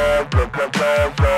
love, love, love, love, love.